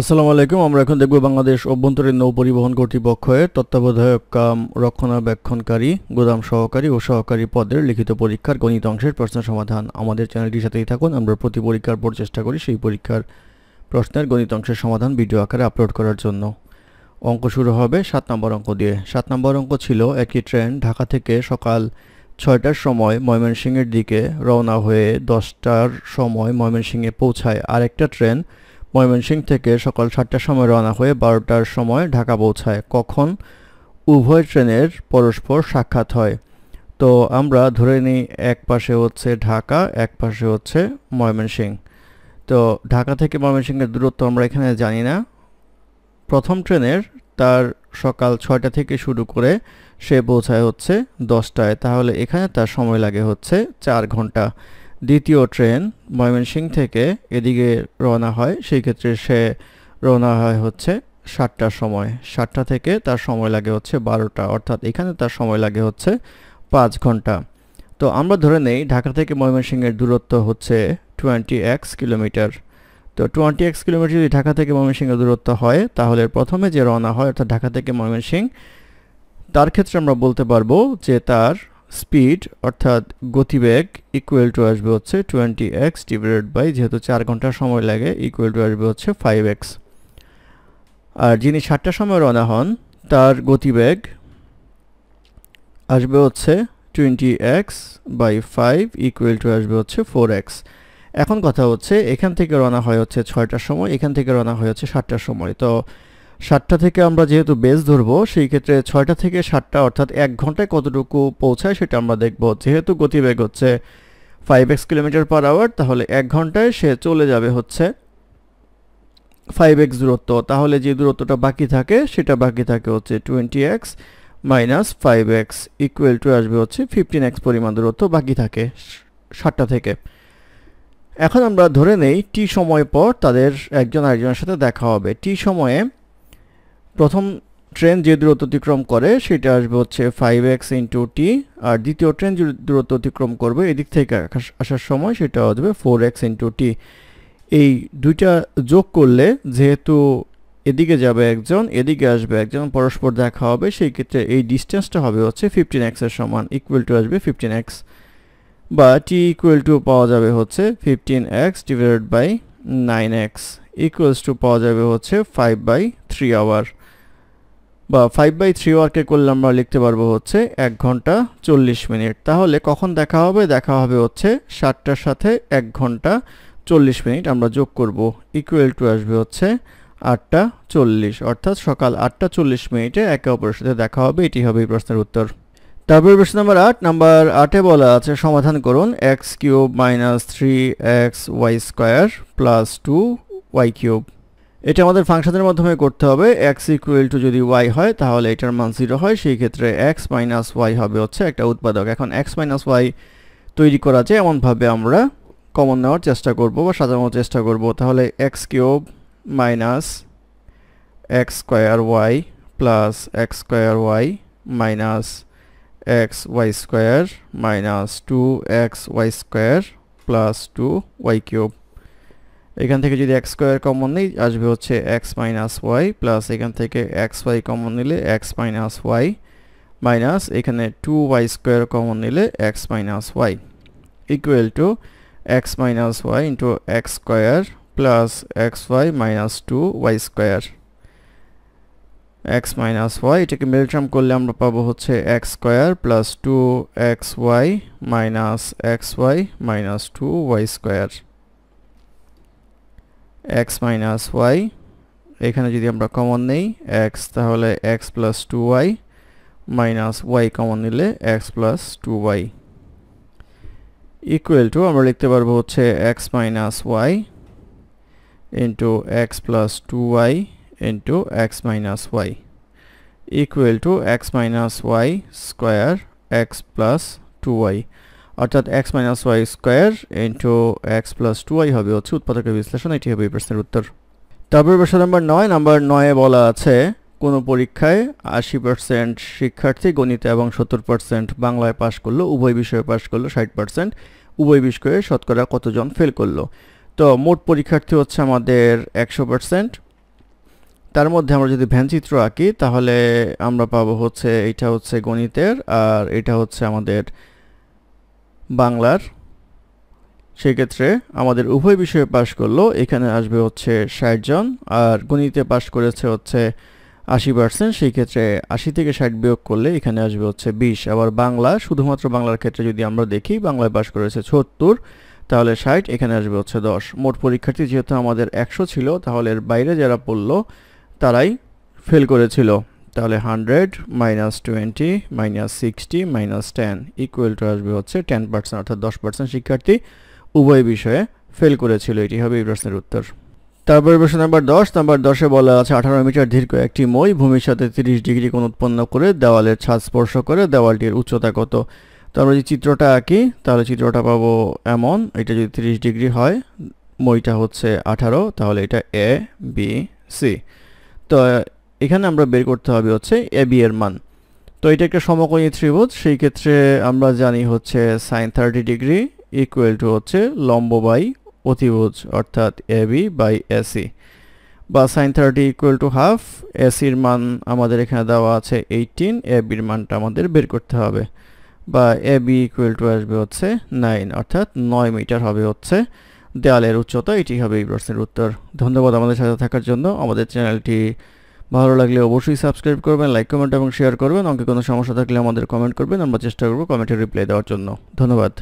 আসসালামু আলাইকুম, আমরা এখন দেখব বাংলাদেশ অভ্যন্তরীণ নৌ পরিবহন কর্তৃপক্ষের তত্ত্বাবধায়ক কাম রক্ষণাবেক্ষণকারী, গোদাম সহকারী ও সহকারী পদের লিখিত পরীক্ষার গণিত অংশের প্রশ্ন সমাধান। আমাদের চ্যানেলটির সাথেই থাকুন, আমরা প্রতি পরীক্ষার পর চেষ্টা করি সেই পরীক্ষার প্রশ্নের গণিত অংশের সমাধান ভিডিও আকারে আপলোড করার জন্য। অঙ্ক শুরু হবে সাত নম্বর অঙ্ক দিয়ে। সাত নম্বর অঙ্ক ছিল একটি ট্রেন ঢাকা থেকে সকাল ছয়টার সময় ময়মনসিংহের দিকে রওনা হয়ে দশটার সময় ময়মনসিংহে পৌঁছায়। আরেকটা ট্রেন ময়মনসিংহ থেকে সকাল সাতটার সময় রওনা হয়ে বারোটার সময় ঢাকা পৌঁছায়। কখন? উভয় ট্রেনের পরস্পর সাক্ষাৎ হয়। তো আমরা ধরে নিই এক পাশে হচ্ছে ঢাকা, এক পাশে হচ্ছে ময়মনসিংহ। তো ঢাকা থেকে ময়মনসিংহের দূরত্ব আমরা এখানে জানি না। প্রথম ট্রেনের তার সকাল ছয়টা থেকে শুরু করে সে পৌঁছায় হচ্ছে দশটায়। তাহলে এখানে তার সময় লাগে হচ্ছে চার ঘণ্টা। দ্বিতীয় ট্রেন ময়মনসিংহ থেকে এদিকে রওনা হয়। সেই ক্ষেত্রে সে রওনা হয় হচ্ছে সাতটার সময়। সাতটা থেকে তার সময় লাগে হচ্ছে বারোটা, অর্থাৎ এখানে তার সময় লাগে হচ্ছে পাঁচ ঘণ্টা। তো আমরা ধরে নেই, ঢাকা থেকে ময়মনসিংহের দূরত্ব হচ্ছে টোয়েন্টি এক্স কিলোমিটার। তো টোয়েন্টি এক্স কিলোমিটার যদি ঢাকা থেকে ময়মনসিংহের দূরত্ব হয়, তাহলে প্রথমে যে রওনা হয়, অর্থাৎ ঢাকা থেকে ময়মনসিংহ, তার ক্ষেত্রে আমরা বলতে পারব যে তার স্পিড অর্থাৎ গতিবেগ ইকুয়াল টু আসবে হচ্ছে টোয়েন্টি এক্স ডিভাইডেড বাই যেহেতু চার ঘণ্টা সময় লাগে ইকুয়াল টু আসবে হচ্ছে ফাইভ এক্স আর যিনি সাতটার সময় রওনা হন, তার গতিবেগ আসবে হচ্ছে twenty x by five equal to আসবে হচ্ছে ফোর এক্স এখন কথা হচ্ছে, এখান থেকে রওনা হয় হচ্ছে ছয়টার সময়, এখান থেকে রওনা হয় হচ্ছে সাতটার সময়। তো সাতটা থেকে আমরা যেহেতু বেস ধরবো, সেই ক্ষেত্রে ছয়টা থেকে সাতটা, অর্থাৎ এক ঘন্টায় কতটুকু পৌঁছায় সেটা আমরা দেখব। যেহেতু গতিবেগ হচ্ছে five x kilometre per hour তাহলে এক ঘন্টায় সে চলে যাবে হচ্ছে ফাইভ এক্স দূরত্ব। তাহলে যে দূরত্বটা বাকি থাকে, সেটা বাকি থাকে হচ্ছে twenty x minus five x equal to আসবে হচ্ছে ফিফটিন এক্স পরিমাণ দূরত্ব বাকি থাকে সাতটা থেকে। এখন আমরা ধরে নেই টি সময় পর তাদের একজন আরেকজনের সাথে দেখা হবে। টি সময়ে প্রথম ট্রেন যে দূরত্ব অতিক্রম করে, সেটা আসবে হচ্ছে ফাইভ এক্স ইন্টু টি আর দ্বিতীয় ট্রেন যে দূরত্ব অতিক্রম করবে, এদিক থেকে আসার সময় সেটা আসবে ফোর এক্স ইন্টু টি এই দুইটা যোগ করলে, যেহেতু এদিকে যাবে একজন, এদিকে আসবে একজন, পরস্পর দেখা হবে, সেই ক্ষেত্রে এই ডিস্টেন্সটা হবে হচ্ছে ফিফটিন এক্সের সমান ইকুয়াল টু আসবে ফিফটিন এক্স বা টি ইকুয়াল টু পাওয়া যাবে হচ্ছে fifteen x divided by nine x equals to পাওয়া যাবে হচ্ছে ফাইভ বাই থ্রি আওয়ার বা ফাইভ বাই থ্রি ওয়ার্কে করলে আমরা লিখতে পারব হচ্ছে এক ঘণ্টা চল্লিশ মিনিট। তাহলে কখন দেখা হবে? দেখা হবে হচ্ছে সাতটার সাথে এক ঘণ্টা চল্লিশ মিনিট আমরা যোগ করব। ইকুয়াল টু আসবে হচ্ছে আটটা চল্লিশ। অর্থাৎ সকাল আটটা চল্লিশ মিনিটে একে অপরের সাথে দেখা হবে। এটি হবে এই প্রশ্নের উত্তর। তারপর প্রশ্ন নাম্বার আট। নাম্বার আটে বলা আছে, সমাধান করুন x cube minus three x y square plus two y cube এটা আমাদের ফাংশনের মাধ্যমে করতে হবে। এক্স ইকুয়াল টু যদি ওয়াই হয়, তাহলে এটার মান জিরো হয়। সেই ক্ষেত্রে এক্স মাইনাস ওয়াই হবে হচ্ছে একটা উৎপাদক। এখন এক্স মাইনাস ওয়াই তৈরি করা যায় এমনভাবে আমরা কমন নেওয়ার চেষ্টা করব বা সাজানোর চেষ্টা করব। তাহলে x cube minus x square y plus x square y minus x y square minus two x y square plus two y cube এখান থেকে যদি এক্স স্কোয়ার কমন নিই, আসবে হচ্ছে এক্স মাইনাস ওয়াই প্লাস এখান থেকে এক্স ওয়াই কমন নিলে x minus y minus এখানে টু ওয়াই স্কোয়ার কমন নিলে x minus y equal to x minus y into x square plus x y minus two y square x minus y এটাকে মিল term করলে আমরা পাবো হচ্ছে x square plus two x y minus x y minus two y square x minus y এখানে যদি আমরা common নেই এক্স তাহলে x plus two y minus y common নিলে x plus two y equal to আমরা লিখতে পারব হচ্ছে x minus y into x plus two y into x minus y equal to x minus y square x plus two y অর্থাৎ x minus y square into x plus two y হবে হচ্ছে উৎপাদকের বিশ্লেষণ, এটি হবে এই প্রশ্নের উত্তর। তারপর প্রশ্ন নাম্বার নয় নাম্বার নয়ে বলা আছে, কোনো পরীক্ষায় আশি পার্সেন্ট শিক্ষার্থী গণিতে এবং সত্তর পার্সেন্ট বাংলায় পাশ করল, উভয় বিষয়ে পাশ করল, ষাট পার্সেন্ট উভয় বিষয়ে শতকরা কতজন ফেল করল। তো মোট পরীক্ষার্থী হচ্ছে আমাদের একশো পার্সেন্ট তার মধ্যে আমরা যদি ভ্যানচিত্র আঁকি, তাহলে আমরা পাবো হচ্ছে এটা হচ্ছে গণিতের আর এটা হচ্ছে আমাদের বাংলার। সেক্ষেত্রে আমাদের উভয় বিষয়ে পাশ করল। এখানে আসবে হচ্ছে ষাট জন আর গণিতে পাশ করেছে হচ্ছে আশি পার্সেন্ট সেই ক্ষেত্রে আশি থেকে ষাট বিয়োগ করলে এখানে আসবে হচ্ছে বিশ। আবার বাংলা, শুধুমাত্র বাংলার ক্ষেত্রে যদি আমরা দেখি, বাংলায় পাশ করেছে সত্তর, তাহলে ষাট, এখানে আসবে হচ্ছে দশ। মোট পরীক্ষার্থী যেহেতু আমাদের একশো ছিল, তাহলে এর বাইরে যারা পড়ল, তারাই ফেল করেছিল। তাহলে hundred minus twenty minus sixty minus ten equal to আসবে হচ্ছে টেন পার্সেন্ট অর্থাৎ দশ পার্সেন্ট শিক্ষার্থী উভয় বিষয়ে ফেল করেছিল। এটি হবে এই প্রশ্নের উত্তর। তারপরে প্রশ্ন নাম্বার দশ নাম্বার দশে বলা আছে আঠারো মিটার দীর্ঘ একটি মই, ভূমির সাথে তিরিশ ডিগ্রি কোণ উৎপন্ন করে দেওয়ালের ছাদ স্পর্শ করে দেওয়ালটির উচ্চতা কত? তো আমরা যদি চিত্রটা আঁকি, তাহলে চিত্রটা পাবো এমন, এটা যদি তিরিশ ডিগ্রি হয়, মইটা হচ্ছে আঠারো, তাহলে এটা এ বি সি তো এখানে আমরা বের করতে হবে হচ্ছে এ, বি এর মান। তো এটা একটা সমকোণী ত্রিভুজ, সেই ক্ষেত্রে আমরা জানি হচ্ছে sine thirty degree equal to হচ্ছে লম্ব বাই অতিভুজ, অর্থাৎ এ, বি বাই এসি বা sine thirty equal to half এসির মান আমাদের এখানে দেওয়া আছে এইটিন এ বির মানটা আমাদের বের করতে হবে। বা এ, বি ইকুয়াল টু আসবে হচ্ছে নাইন অর্থাৎ নয় মিটার হবে হচ্ছে দেয়ালের উচ্চতা। এটি হবে এই প্রশ্নের উত্তর। ধন্যবাদ আমাদের সাথে থাকার জন্য। আমাদের চ্যানেলটি ভালো লাগলে অবশ্যই সাবস্ক্রাইব করবেন লাইক কমেন্ট এবং শেয়ার করবেন। অঙ্কে কোনো সমস্যা থাকলে আমাদের কমেন্ট করবেন। আমরা চেষ্টা করব কমেন্টের রিপ্লাই দেওয়ার জন্য। ধন্যবাদ।